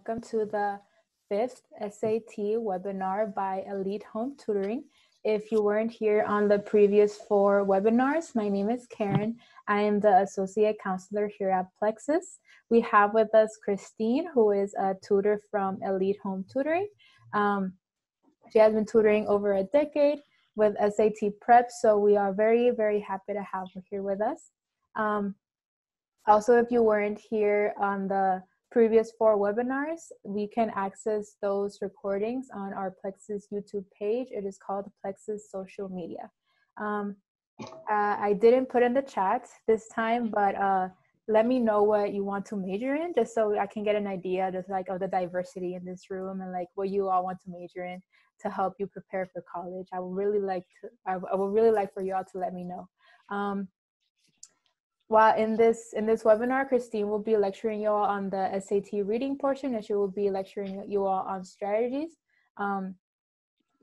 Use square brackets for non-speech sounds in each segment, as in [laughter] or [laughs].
welcome to the fifth SAT webinar by Elite Home Tutoring. If you weren't here on the previous four webinars, my name is Karen. I am the Associate Counselor here at Plexuss. We have with us Christine, who is a tutor from Elite Home Tutoring. Um, she has been tutoring over a decade with SAT prep, so we are very, very happy to have her here with us. Um, also, if you weren't here on the previous four webinars, we can access those recordings on our Plexuss YouTube page. It is called Plexuss Social Media. Um, uh, I didn't put in the chat this time, but uh, let me know what you want to major in, just so I can get an idea just like of the diversity in this room and like what you all want to major in to help you prepare for college. I would really like to. I, would really like for you all to let me know. Um, while in this in this webinar, Christine will be lecturing you all on the SAT reading portion, and she will be lecturing you all on strategies. Um,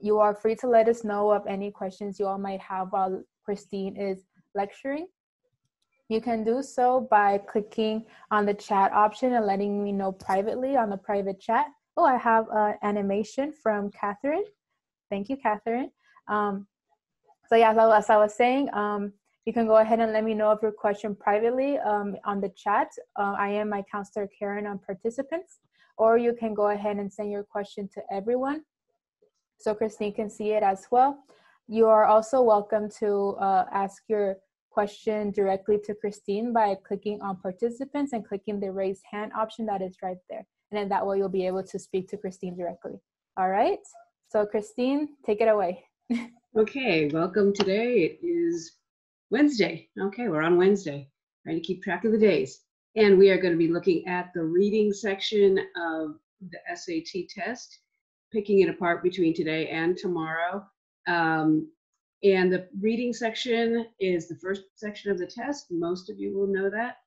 you are free to let us know of any questions you all might have while Christine is lecturing. You can do so by clicking on the chat option and letting me know privately on the private chat. Oh, I have an animation from Catherine. Thank you, Catherine. Um, so yeah, as I was saying, um, you can go ahead and let me know of your question privately um, on the chat. Uh, I am my counselor Karen on participants, or you can go ahead and send your question to everyone so Christine can see it as well. You are also welcome to uh, ask your question directly to Christine by clicking on participants and clicking the raise hand option that is right there. And then that way you'll be able to speak to Christine directly. All right, so Christine, take it away. [laughs] okay, welcome today. It is Wednesday. Okay, we're on Wednesday. Trying to keep track of the days. And we are going to be looking at the reading section of the SAT test, picking it apart between today and tomorrow. Um, and the reading section is the first section of the test. Most of you will know that.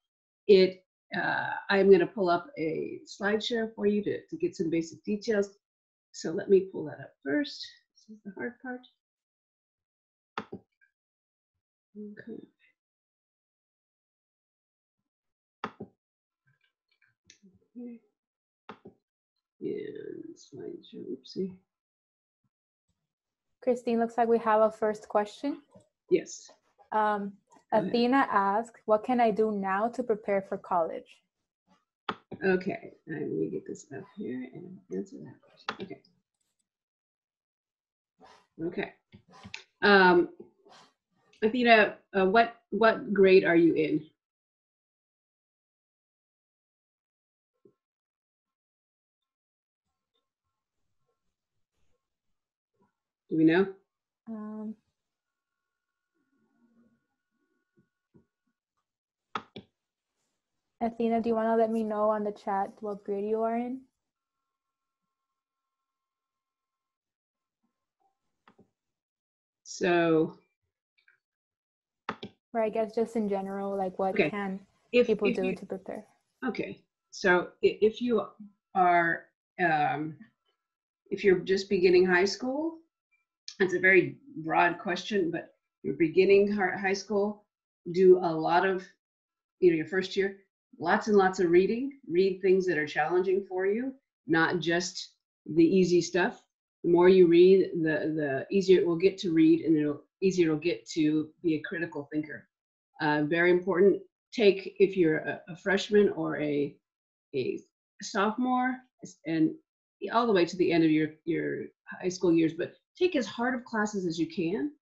It uh, I'm going to pull up a slideshow for you to, to get some basic details. So let me pull that up first. This is the hard part. Okay. Okay. And slideshow, oopsie. Christine, looks like we have a first question. Yes. Um, Athena asked, what can I do now to prepare for college? Okay, let me get this up here and answer that question. Okay. Okay. Um, Athena, uh, what what grade are you in? Do we know? Um, Athena, do you want to let me know on the chat what grade you are in? So or I guess just in general, like what Okay. can if, people if do you, to prepare? okay, so if you are, um, if you're just beginning high school, it's a very broad question, but you're beginning high school, do a lot of, you know, your first year, lots and lots of reading. Read things that are challenging for you, not just the easy stuff. The more you read, the the easier it will get to read, and it'll easier it'll get to be a critical thinker. Uh, very important. Take if you're a, a freshman or a a sophomore, and all the way to the end of your your high school years, but take as hard of classes as you can,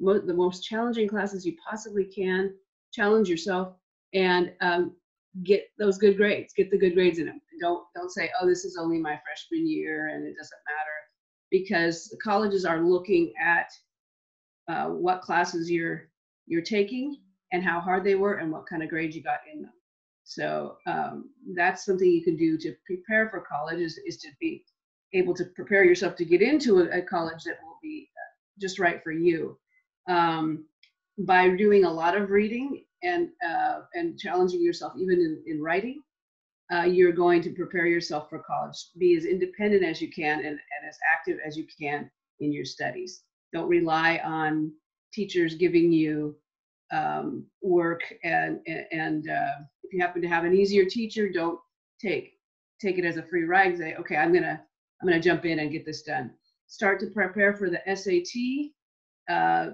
mo- the most challenging classes you possibly can. Challenge yourself and um, get those good grades. Get the good grades in them. Don't don't say, oh, this is only my freshman year and it doesn't matter, because colleges are looking at uh, what classes you're you're taking and how hard they were and what kind of grades you got in them. So um, that's something you can do to prepare for college is, is to be able to prepare yourself to get into a, a college that will be uh, just right for you. Um, by doing a lot of reading and uh, and challenging yourself even in, in writing, uh, you're going to prepare yourself for college. Be as independent as you can and, and as active as you can in your studies. Don't rely on teachers giving you um, work and and uh, if you happen to have an easier teacher, don't take take it as a free ride say, okay, I'm gonna I'm gonna jump in and get this done. Start to prepare for the SAT. Uh,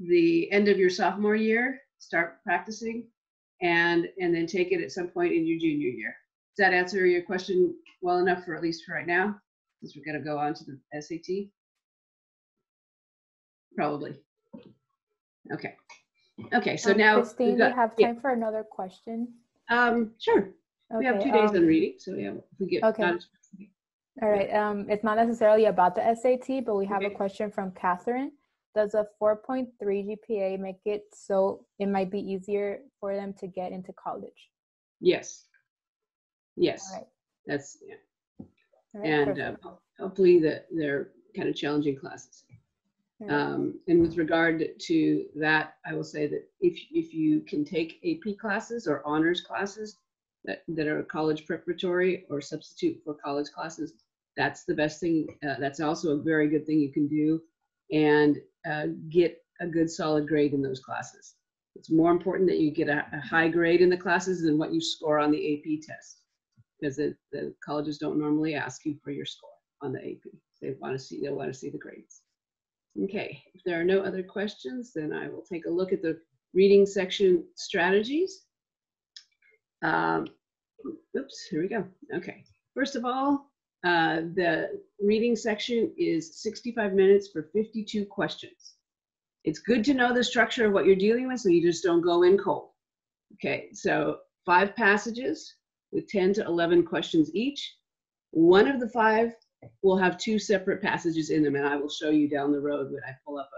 the end of your sophomore year, start practicing, and and then take it at some point in your junior year. Does that answer your question well enough for at least for right now? Because we're gonna go on to the SAT. Probably. Okay. Okay, so Um, now. Christine, we got- have yeah, time for another question. Um, sure. We have two days um, on reading, so yeah, we get. okay. All right, um, it's not necessarily about the SAT, but we have a question from Catherine. Does a 4.3 GPA make it so it might be easier for them to get into college? Yes. Yes, All right, that's, yeah. right, And uh, hopefully that they're kind of challenging classes. Um, and with regard to that, I will say that if, if you can take AP classes or honors classes that, that are college preparatory or substitute for college classes, that's the best thing. Uh, that's also a very good thing you can do and uh, get a good solid grade in those classes. It's more important that you get a, a high grade in the classes than what you score on the AP test because the colleges don't normally ask you for your score on the AP. They want to see, they want to see the grades. Okay, if there are no other questions, then I will take a look at the reading section strategies. Um, oops, here we go. Okay, first of all, uh, the reading section is 65 minutes for 52 questions. It's good to know the structure of what you're dealing with so you just don't go in cold. Okay, so five passages with 10 to 11 questions each. One of the five will have two separate passages in them, and I will show you down the road when I pull up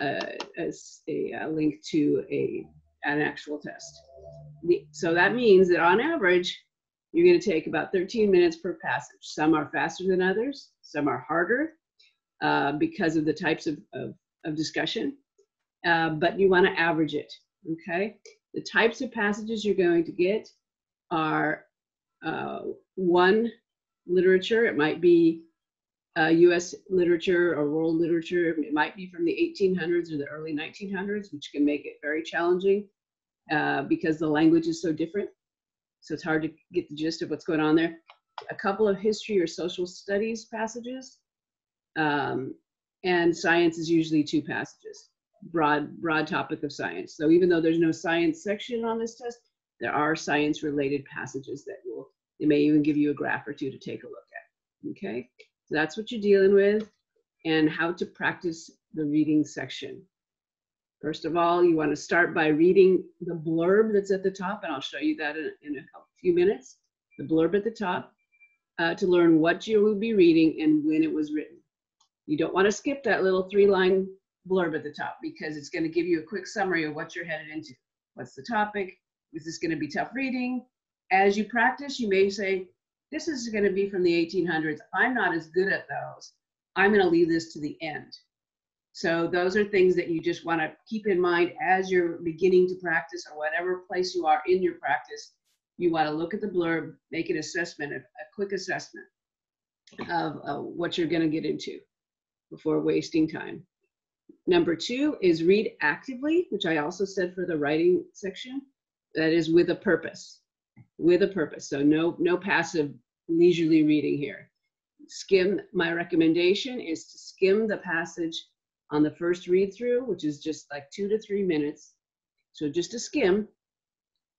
a, a link to a, an actual test. The- So that means that on average, you're going to take about 13 minutes per passage. Some are faster than others, some are harder uh, because of the types of, of, of discussion, uh, but you want to average it, okay? The types of passages you're going to get are uh, one, literature. It might be uh, US literature or world literature. It might be from the 1800s or the early 1900s, which can make it very challenging uh, because the language is so different. So it's hard to get the gist of what's going on there. A couple of history or social studies passages. Um, and science is usually two passages, broad, broad topic of science. So even though there's no science section on this test, there are science related passages that will, they may even give you a graph or two to take a look at. Okay, so that's what you're dealing with and how to practice the reading section. First of all, you want to start by reading the blurb that's at the top, and I'll show you that in, in a few minutes. The blurb at the top uh, to learn what you will be reading and when it was written. You don't want to skip that little three line blurb at the top because it's going to give you a quick summary of what you're headed into. What's the topic? Is this going to be tough reading? As you practice, you may say, This is going to be from the 1800s. I'm not as good at those. I'm going to leave this to the end. So, those are things that you just want to keep in mind as you're beginning to practice or whatever place you are in your practice. You want to look at the blurb, make an assessment, a, a quick assessment of uh, what you're going to get into before wasting time. Number two is read actively, which I also said for the writing section. That is with a purpose, with a purpose. So no no passive leisurely reading here. Skim. My recommendation is to skim the passage on the first read through, which is just like two to three minutes. So just a skim,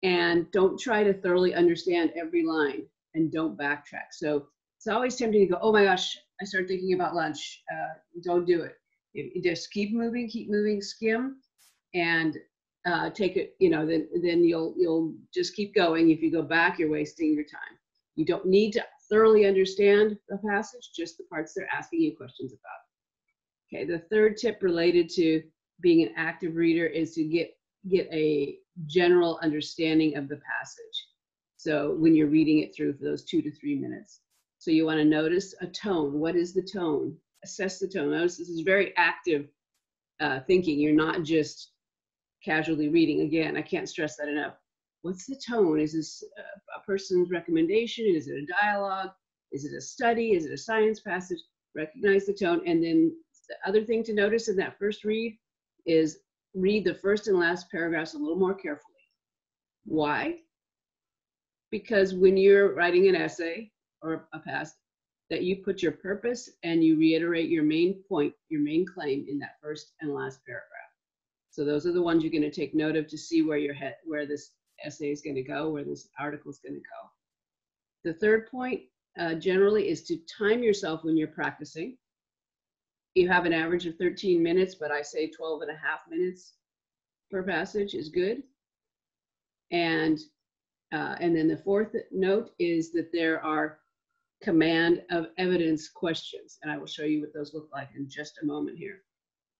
and don't try to thoroughly understand every line, and don't backtrack. So it's always tempting to go, oh my gosh, I started thinking about lunch. Uh, don't do it. Just keep moving, keep moving, skim, and uh, take it. You know, then then you'll you'll just keep going. If you go back, you're wasting your time. You don't need to thoroughly understand the passage, just the parts they're asking you questions about. Okay. The third tip related to being an active reader is to get get a general understanding of the passage. So when you're reading it through for those two to three minutes. So you want to notice a tone. What is the tone? Assess the tone. Notice this is very active uh, thinking. You're not just casually reading. Again, I can't stress that enough. What's the tone? Is this a, person's recommendation? Is it a dialogue? Is it a study? Is it a science passage? Recognize the tone. And then the other thing to notice in that first read is read the first and last paragraphs a little more carefully. Why? Because when you're writing an essay, or a past, that you put your purpose and you reiterate your main point, your main claim in that first and last paragraph. So those are the ones you're going to take note of to see where your head, where this essay is going to go, where this article is going to go. The third point uh, generally is to time yourself when you're practicing. You have an average of 13 minutes, but I say 12 and a half minutes per passage is good. And uh, and then the fourth note is that there are command of evidence questions, and I will show you what those look like in just a moment here.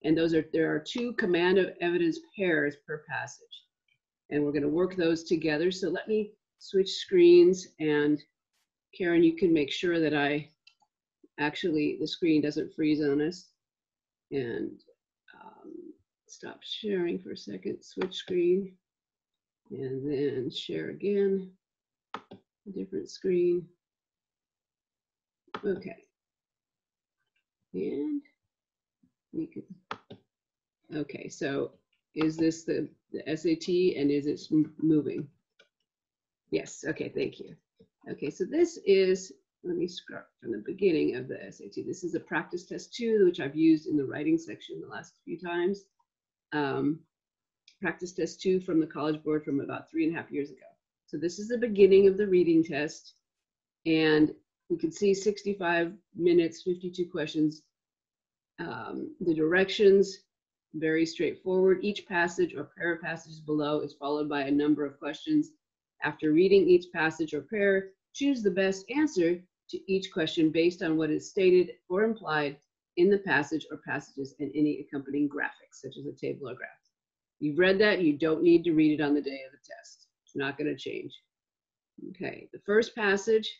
And those are there are two command of evidence pairs per passage, and we're going to work those together. So let me switch screens, and Karen, you can make sure that I actually the screen doesn't freeze on us, and um, stop sharing for a second. Switch screen and then share again, a different screen. Okay. And we could, okay, so is this the, the SAT and is it moving? Yes, okay, thank you. Okay, so this is, let me start from the beginning of the SAT. This is a practice test two, which I've used in the writing section the last few times. Um, practice test two from the College Board from about three and a half years ago. So this is the beginning of the reading test. And we can see 65 minutes, 52 questions. Um, the directions, very straightforward. Each passage or of passages below is followed by a number of questions. After reading each passage or pair, choose the best answer to each question based on what is stated or implied in the passage or passages and any accompanying graphics, such as a table or graph. You've read that, you don't need to read it on the day of the test. It's not going to change. Okay, the first passage,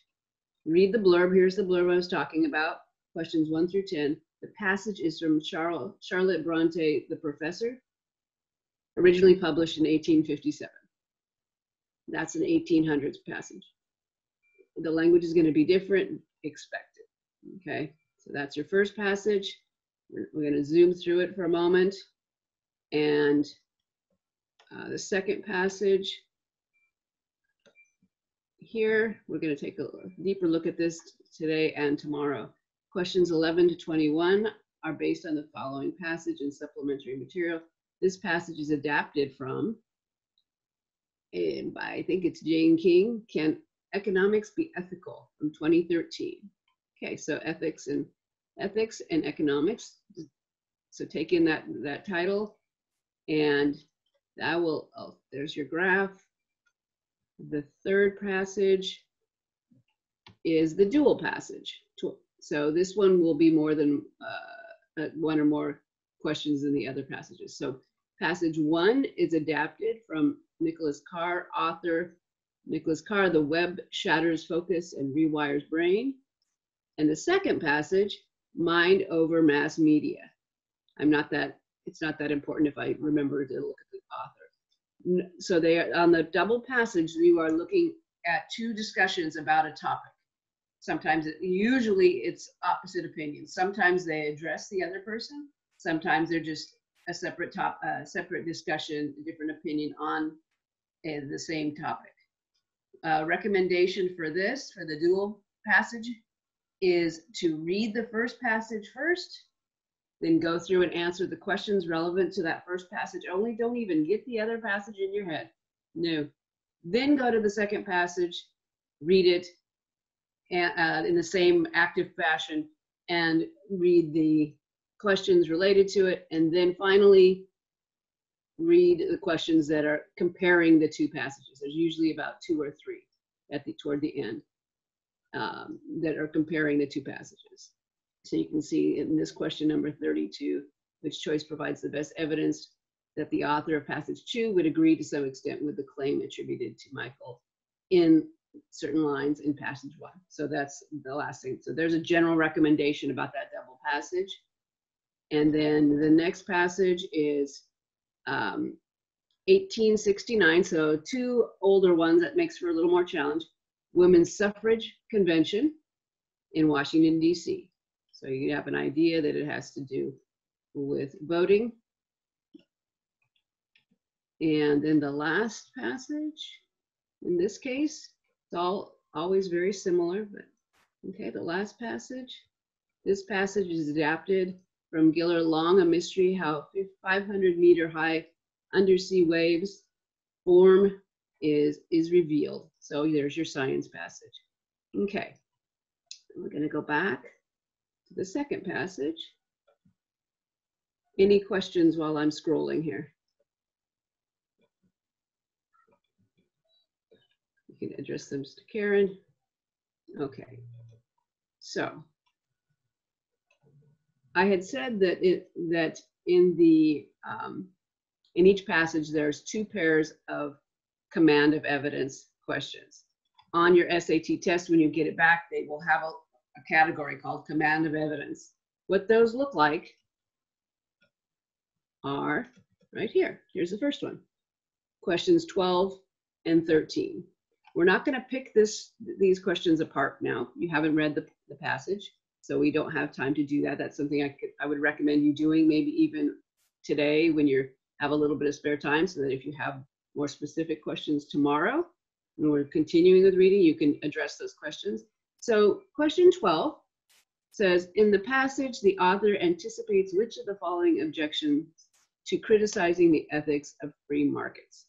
read the blurb. Here's the blurb I was talking about, questions 1 through 10. The passage is from Charlotte, Charlotte Bronte, The Professor, originally published in 1857. That's an 1800s passage. The language is going to be different, expect it. Okay, so that's your first passage. We're, we're going to zoom through it for a moment. And uh, the second passage here, we're going to take a deeper look at this today and tomorrow. Questions 11 to 21 are based on the following passage and supplementary material. This passage is adapted from, and by, I think it's Jane King, Can Economics Be Ethical from 2013. Okay, so ethics and ethics and economics. So take in that, that title and I will, oh, there's your graph. The third passage is the dual passage. So this one will be more than uh, uh, one or more questions than the other passages. So passage one is adapted from Nicholas Carr, author Nicholas Carr, The Web Shatters Focus and Rewires Brain. And the second passage, Mind Over Mass Media. I'm not that, it's not that important if I remember to look at the author. So they are on the double passage, you are looking at two discussions about a topic. Sometimes, usually it's opposite opinions. Sometimes they address the other person. Sometimes they're just a separate top, separate discussion, different opinion on uh, the same topic. Uh, recommendation for this, for the dual passage, is to read the first passage first then go through and answer the questions relevant to that first passage only. Don't even get the other passage in your head. No. Then go to the second passage, read it uh, in the same active fashion, and read the questions related to it. And then finally, read the questions that are comparing the two passages. There's usually about two or three at the toward the end um, that are comparing the two passages. So you can see in this question number 32, which choice provides the best evidence that the author of passage two would agree to some extent with the claim attributed to Michael in certain lines in passage one. So that's the last thing. So there's a general recommendation about that double passage. And then the next passage is um, 1869. So two older ones that makes for a little more challenge. Women's Suffrage Convention in Washington, D.C. So you have an idea that it has to do with voting. And then the last passage, in this case, it's all always very similar, but Okay, the last passage. This passage is adapted from Giller Long, A Mystery How 500 Meter High Undersea Waves Form is, is Revealed. So there's your science passage. Okay, we're going to go back to the second passage. Any questions while I'm scrolling here? You can address them to Karen. Okay, so I had said that it that in the um, in each passage there's two pairs of command of evidence questions. On your SAT test, when you get it back, they will have a, a category called command of evidence. What those look like are right here. Here's the first one. Questions 12 and 13. We're not going to pick this these questions apart now. You haven't read the, the passage, so we don't have time to do that. That's something I could I would recommend you doing maybe even today when you have a little bit of spare time so that if you have more specific questions tomorrow when we're continuing with reading, you can address those questions. So question 12 says, in the passage, the author anticipates which of the following objections to criticizing the ethics of free markets.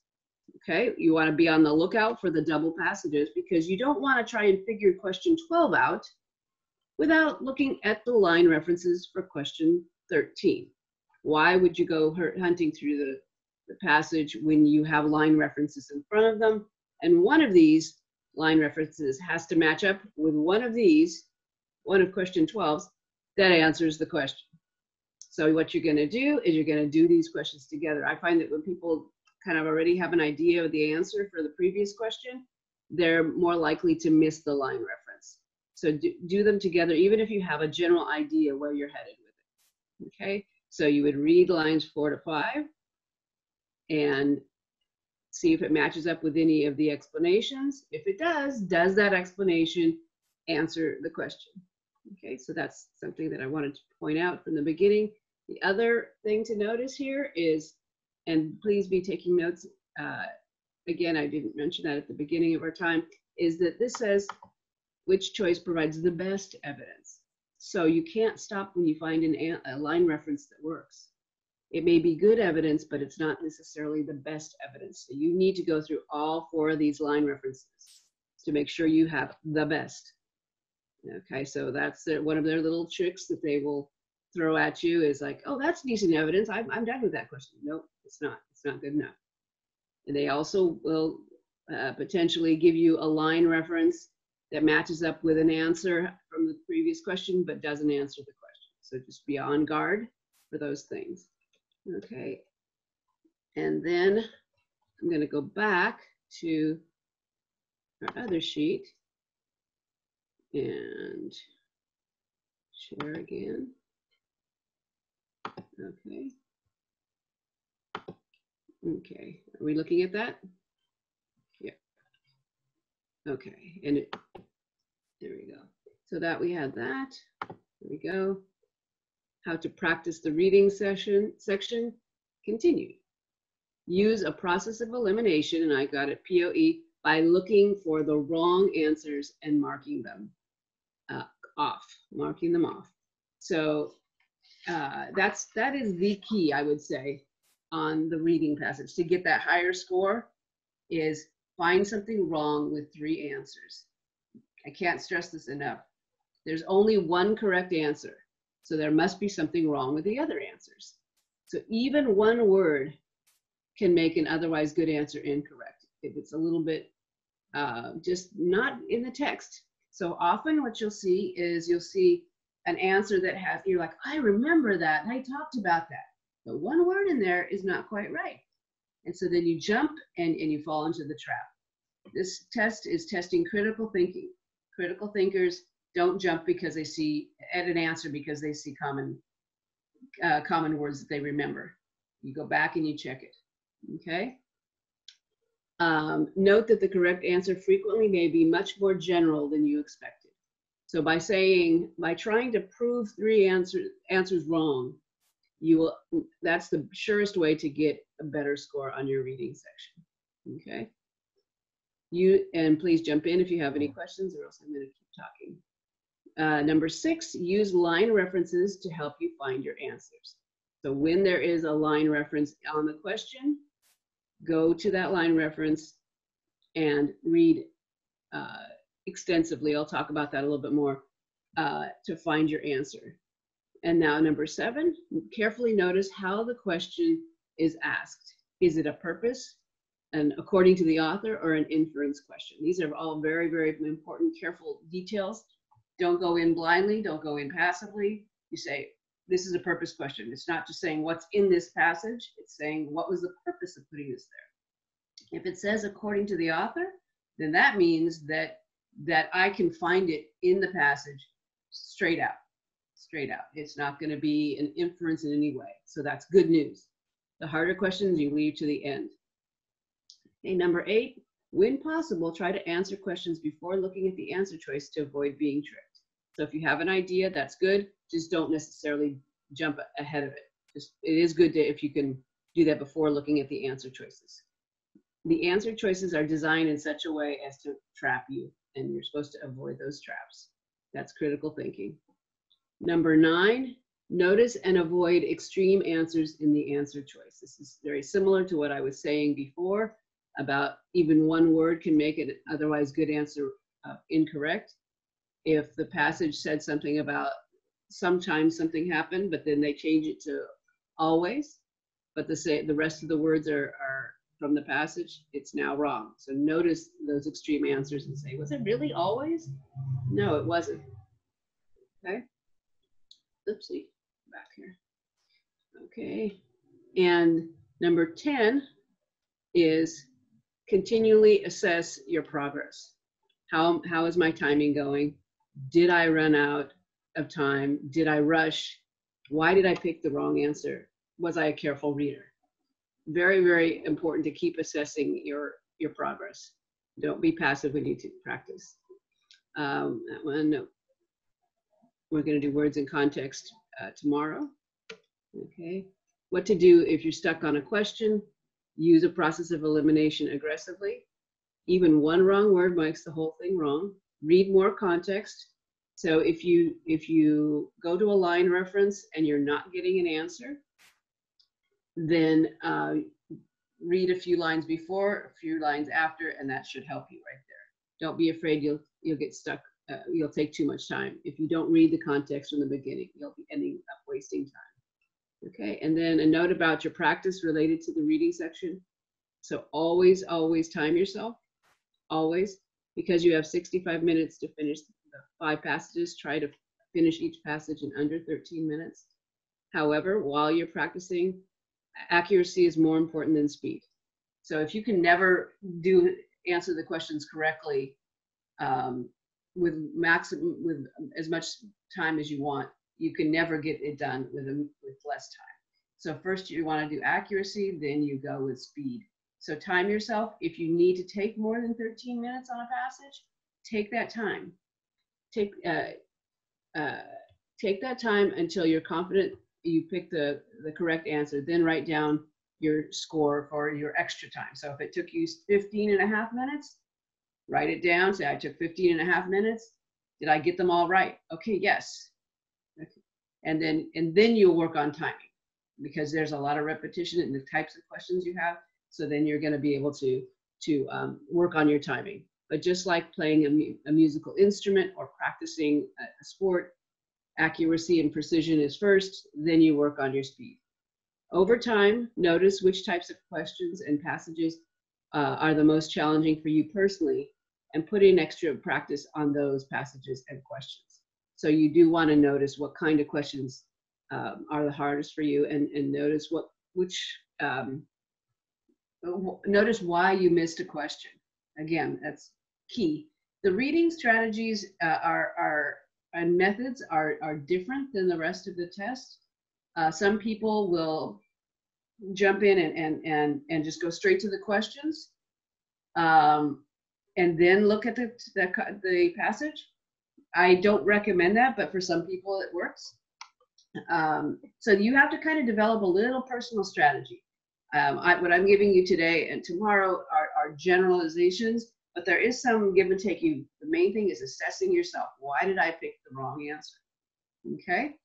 Okay, you want to be on the lookout for the double passages because you don't want to try and figure question 12 out without looking at the line references for question 13. Why would you go hunting through the, the passage when you have line references in front of them? And one of these line references has to match up with one of these, one of question 12's, that answers the question. So what you're going to do is you're going to do these questions together. I find that when people kind of already have an idea of the answer for the previous question, they're more likely to miss the line reference. So do, do them together, even if you have a general idea where you're headed with it. Okay, so you would read lines four to five and see if it matches up with any of the explanations. If it does, does that explanation answer the question? Okay, so that's something that I wanted to point out from the beginning. The other thing to notice here is and please be taking notes. Uh, again, I didn't mention that at the beginning of our time, is that this says which choice provides the best evidence. So you can't stop when you find an, a line reference that works. It may be good evidence, but it's not necessarily the best evidence. So you need to go through all four of these line references to make sure you have the best. Okay, so that's their, one of their little tricks that they will throw at you is like, oh, that's decent evidence. I'm, I'm done with that question. Nope, it's not. It's not good enough. And they also will uh, potentially give you a line reference that matches up with an answer from the previous question, but doesn't answer the question. So just be on guard for those things. Okay. And then I'm going to go back to our other sheet and share again. Okay. Okay, are we looking at that? Yeah. Okay, and it, there we go. So that we had that. There we go. How to practice the reading session section. Continue. Use a process of elimination, and I got it POE, by looking for the wrong answers and marking them uh, off, marking them off. So uh, that's that is the key, I would say, on the reading passage to get that higher score. Is find something wrong with three answers. I can't stress this enough. There's only one correct answer, so there must be something wrong with the other answers. So even one word can make an otherwise good answer incorrect if it's a little bit uh, just not in the text. So often what you'll see is you'll see an answer that has, you're like, I remember that, and I talked about that. But one word in there is not quite right. And so then you jump and, and you fall into the trap. This test is testing critical thinking. Critical thinkers don't jump because they see at an answer because they see common uh, common words that they remember. You go back and you check it. Okay. Um, note that the correct answer frequently may be much more general than you expected. So by saying, by trying to prove three answer, answers wrong, you will, that's the surest way to get a better score on your reading section. Okay. You, and please jump in if you have any questions or else I'm going to keep talking. Uh, number six, use line references to help you find your answers. So when there is a line reference on the question, go to that line reference and read uh, extensively. I'll talk about that a little bit more uh, to find your answer. And now number seven, carefully notice how the question is asked. Is it a purpose, and according to the author, or an inference question? These are all very, very important, careful details. Don't go in blindly, don't go in passively. You say, this is a purpose question. It's not just saying what's in this passage, it's saying what was the purpose of putting this there. If it says according to the author, then that means that that I can find it in the passage straight out straight out. It's not going to be an inference in any way. So that's good news. The harder questions you leave to the end. Okay, number eight, when possible, try to answer questions before looking at the answer choice to avoid being tricked. So if you have an idea, that's good. Just don't necessarily jump ahead of it. Just, it is good to, if you can do that before looking at the answer choices. The answer choices are designed in such a way as to trap you, and you're supposed to avoid those traps. That's critical thinking. Number nine, notice and avoid extreme answers in the answer choice. This is very similar to what I was saying before about even one word can make an otherwise good answer uh, incorrect. If the passage said something about sometimes something happened, but then they change it to always, but the, say, the rest of the words are, are from the passage, it's now wrong. So notice those extreme answers and say, was it really always? No, it wasn't. Okay oopsie, back here. Okay, and number 10 is continually assess your progress. How, how is my timing going? Did I run out of time? Did I rush? Why did I pick the wrong answer? Was I a careful reader? Very, very important to keep assessing your, your progress. Don't be passive when you practice. Um, that one, we're going to do words in context uh, tomorrow. Okay. What to do if you're stuck on a question. Use a process of elimination aggressively. Even one wrong word makes the whole thing wrong. Read more context. So if you if you go to a line reference and you're not getting an answer, then uh, read a few lines before, a few lines after, and that should help you right there. Don't be afraid you'll you'll get stuck uh, you'll take too much time. If you don't read the context from the beginning, you'll be ending up wasting time. Okay, and then a note about your practice related to the reading section. So always, always time yourself, always, because you have 65 minutes to finish the five passages. Try to finish each passage in under 13 minutes. However, while you're practicing, accuracy is more important than speed. So if you can never do answer the questions correctly, um, with maximum with as much time as you want you can never get it done with a, with less time. So first you want to do accuracy then you go with speed. So time yourself. If you need to take more than 13 minutes on a passage take that time. Take uh, uh, take that time until you're confident you pick the the correct answer then write down your score for your extra time so if it took you 15 and a half minutes write it down, say I took 15 and a half minutes. Did I get them all right? Okay, yes. Okay. And then and then you'll work on timing because there's a lot of repetition in the types of questions you have. So then you're going to be able to to um, work on your timing. But just like playing a, mu a musical instrument or practicing a, a sport, accuracy and precision is first, then you work on your speed. Over time, notice which types of questions and passages uh, are the most challenging for you personally and put in extra practice on those passages and questions. So you do want to notice what kind of questions um, are the hardest for you and, and notice what, which, um, notice why you missed a question. Again, that's key. The reading strategies uh, are, are, and methods are, are different than the rest of the test. Uh, some people will jump in and, and, and, and just go straight to the questions. Um, and then look at the, the, the passage. I don't recommend that, but for some people it works. Um, so you have to kind of develop a little personal strategy. Um, I, what I'm giving you today and tomorrow are, are generalizations but there is some give and take. You, the main thing is assessing yourself. Why did I pick the wrong answer? Okay.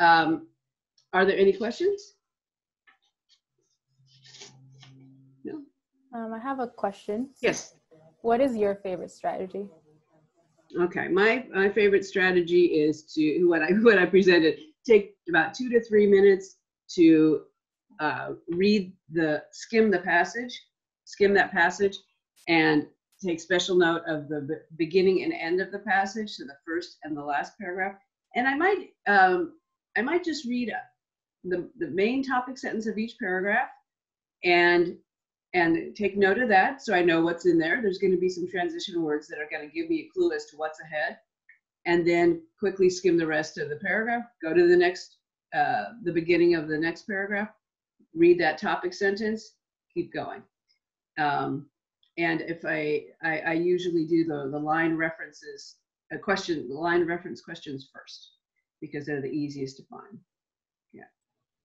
Um, are there any questions? No. Um, I have a question. Yes. What is your favorite strategy? Okay, my my favorite strategy is to what I [laughs] what I presented. Take about two to three minutes to uh, read the skim the passage, skim that passage, and take special note of the be- beginning and end of the passage, so the first and the last paragraph. And I might um, I might just read the the main topic sentence of each paragraph, and and take note of that so I know what's in there. There's going to be some transition words that are going to give me a clue as to what's ahead. And then quickly skim the rest of the paragraph, go to the next, uh, the beginning of the next paragraph, read that topic sentence, keep going. Um, and if I, I, I usually do the, the line references, a question, the line reference questions first, because they're the easiest to find. Yeah.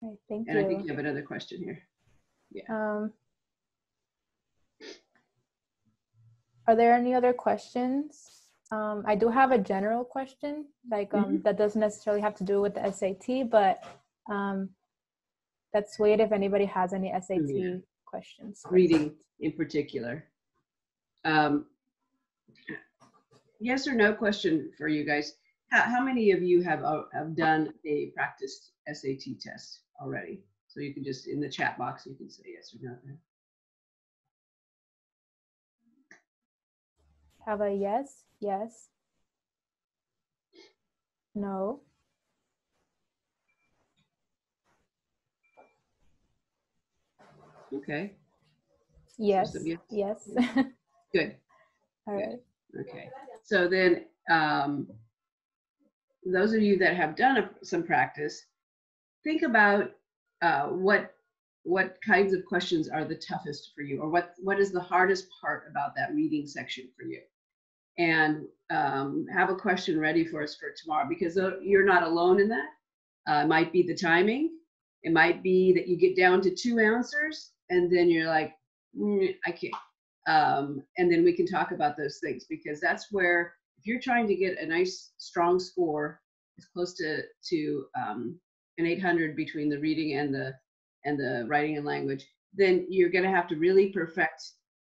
Right, thank And I think you. you have another question here. Yeah. Um, are there any other questions? Um, I do have a general question, like um, that doesn't necessarily have to do with the SAT, but um, let's wait if anybody has any SAT Yeah. questions. reading in particular. Um, yes or no question for you guys. How, how many of you have, uh, have done a practiced SAT test already? So you can just, in the chat box, you can say yes or no. Have a yes, yes, no, Okay, yes, yes. yes. [laughs] good. All right. Okay, so then, um, those of you that have done a- some practice, think about uh, what what kinds of questions are the toughest for you, or what what is the hardest part about that reading section for you, and um, have a question ready for us for tomorrow because you're not alone in that. Uh, it might be the timing. It might be that you get down to two answers and then you're like, "Mm, I can't um, and then we can talk about those things because that's where if you're trying to get a nice strong score as close to to um, an 800 between the reading and the and the writing and language then you're going to have to really perfect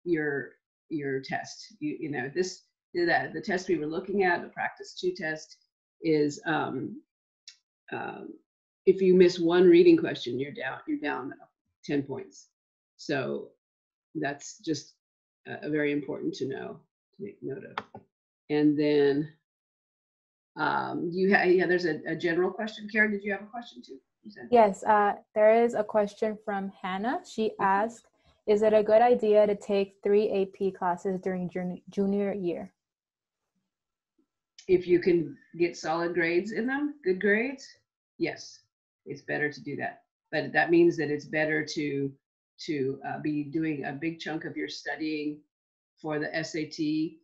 your your test. You, you know this that the test we were looking at the practice two test is um, um, if you miss one reading question you're down you're down 10 points. So that's just uh, very important to know to make note of. And then um, you ha- yeah, there's a, a general question. Karen, did you have a question too? Yes, uh, there is a question from Hannah. She asked, "Is it a good idea to take three AP classes during junior junior year?" If you can get solid grades in them, good grades, yes, it's better to do that. But that means that it's better to to uh, be doing a big chunk of your studying for the SAT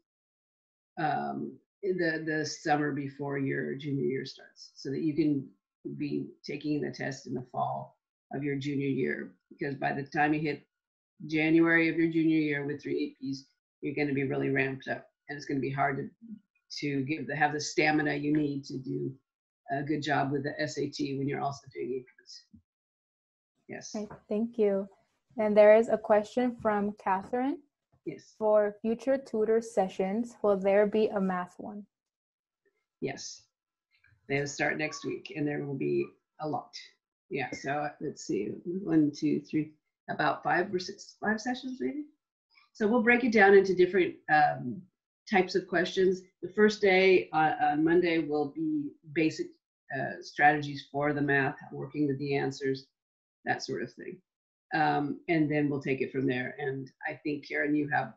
um, the the summer before your junior year starts, so that you can be taking the test in the fall of your junior year. Because by the time you hit January of your junior year with three APs, you're going to be really ramped up, and it's going to be hard to to give the have the stamina you need to do a good job with the SAT when you're also doing APs. Yes, Right, thank you. And there is a question from Catherine. yes, For future tutor sessions, will there be a math one? yes. They'll start next week, and there will be a lot. Yeah. So let's see, one, two, three, about five or six, five sessions maybe. So we'll break it down into different um, types of questions. The first day uh, on Monday will be basic uh, strategies for the math, working with the answers, that sort of thing. Um, and then we'll take it from there. And I think Karen, you have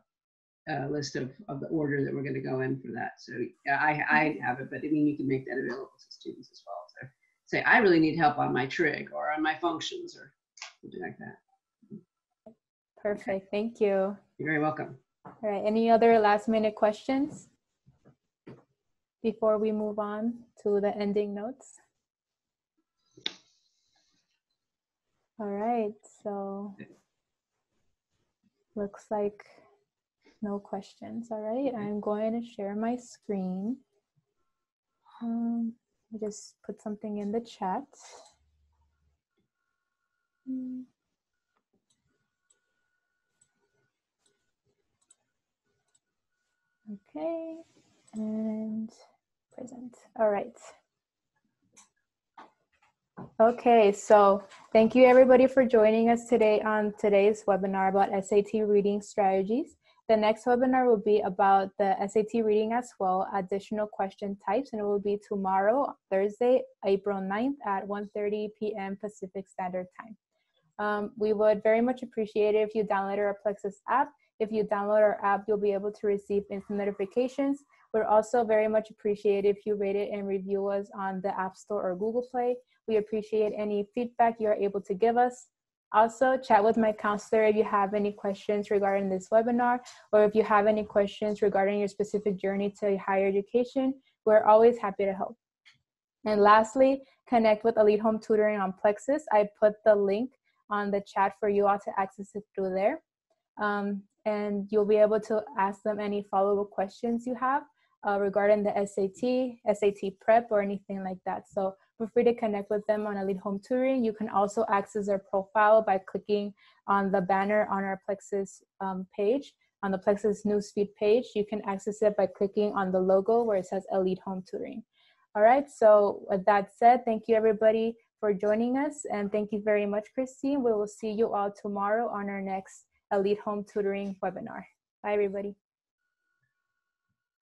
a list of, of the order that we're going to go in for that. So yeah, I, I have it, but I mean, you can make that available to students as well. So say, I really need help on my trig or on my functions or something like that. Perfect, thank you. You're very welcome. All right, any other last minute questions? Before we move on to the ending notes? All right, so looks like No questions. All right. I'm going to share my screen. Um, I just put something in the chat. Okay, and present. All right. Okay, so thank you everybody for joining us today on today's webinar about SAT reading strategies. The next webinar will be about the SAT reading as well, additional question types, and it will be tomorrow, Thursday, April 9th at 1.30 p.m. Pacific Standard Time. Um, we would very much appreciate it if you download our Plexuss app. If you download our app, you'll be able to receive instant notifications. We're also very much appreciate if you rate it and review us on the App Store or Google Play. We appreciate any feedback you're able to give us. Also, chat with my counselor if you have any questions regarding this webinar or if you have any questions regarding your specific journey to higher education. We're always happy to help. And lastly, connect with Elite Home Tutoring on Plexuss. I put the link on the chat for you all to access it through there. Um, and you'll be able to ask them any follow-up questions you have uh, regarding the SAT, SAT prep, or anything like that. So feel free to connect with them on Elite Home Tutoring. You can also access their profile by clicking on the banner on our Plexuss um, page, on the Plexuss newsfeed page. You can access it by clicking on the logo where it says Elite Home Tutoring. All right, so with that said, thank you everybody for joining us and thank you very much, Christine. We will see you all tomorrow on our next Elite Home Tutoring webinar. Bye everybody.